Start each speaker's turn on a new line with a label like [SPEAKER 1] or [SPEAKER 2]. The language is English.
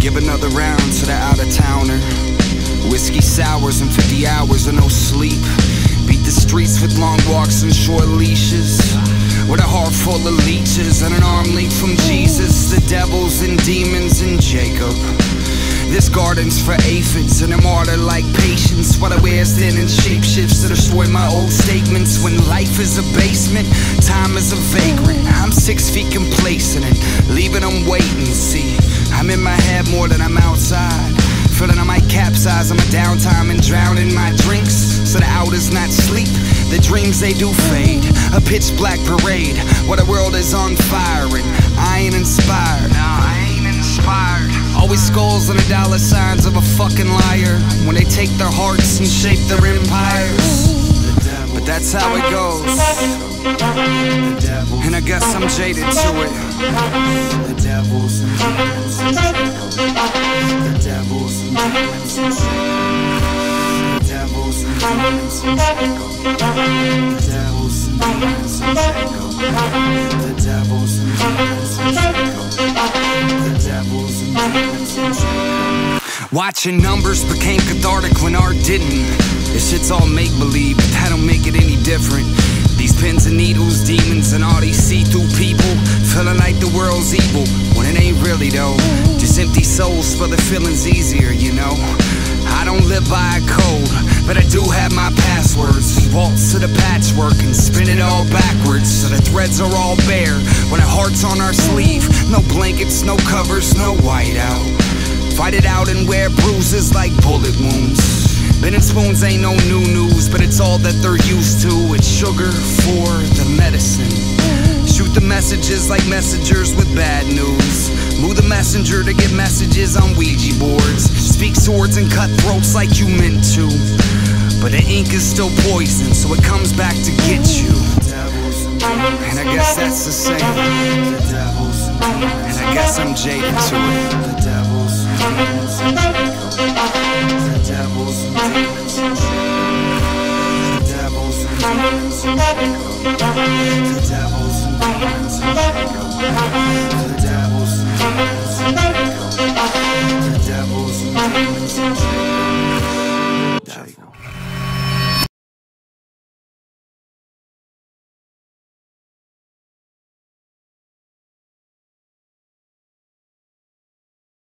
[SPEAKER 1] Give another round to the out of towner. Whiskey sours and 50 hours of no sleep. Beat the streets with long walks and short leashes. With a heart full of leeches and an arm length from Jesus. The devils and demons and Jacob. This garden's for aphids and a martyr like patience. While I wear thin and shape shifts to destroy my old statements. When life is a basement, time is a vagrant. I'm six feet complacent and leaving them waiting. See, I'm in my head more than I'm outside. Feeling I might capsize on my downtime and drown in my drinks. So the outers not sleep, the dreams they do fade. A pitch black parade where the world is on fire and I ain't inspired. Nah, I ain't inspired. Always skulls and the dollar signs of a fucking liar when they take their hearts and shape their empires. But that's how it goes. And I guess I'm jaded to it.
[SPEAKER 2] The devils and demons and Jacob. The devils
[SPEAKER 1] Watching numbers became cathartic when art didn't. This shit's all make believe, but that don't make it any different. These pins and needles, demons, and all these see through people. Feeling like the world's evil, when it ain't really though. Just empty souls for the feelings easier, you know. I don't live by a code, but I do have my passwords. Waltz to the patchwork and spin it all backwards. So the threads are all bare. When our heart's on our sleeve, no blankets, no covers, no whiteout. Fight it out and wear bruises like bullet wounds. Bending spoons ain't no new news, but it's all that they're used to. It's sugar for the medicine. Shoot the messages like messengers with bad news. Move the messenger to get messages on Ouija boards. Speak swords and cut throats like you meant to. But the ink is still poison, so it comes back to get you.
[SPEAKER 2] And
[SPEAKER 1] I guess that's the same.
[SPEAKER 2] And
[SPEAKER 1] I guess I'm jaded to it.
[SPEAKER 2] The devils. The devils. The devils. The devils. The devils and Jacob. The devils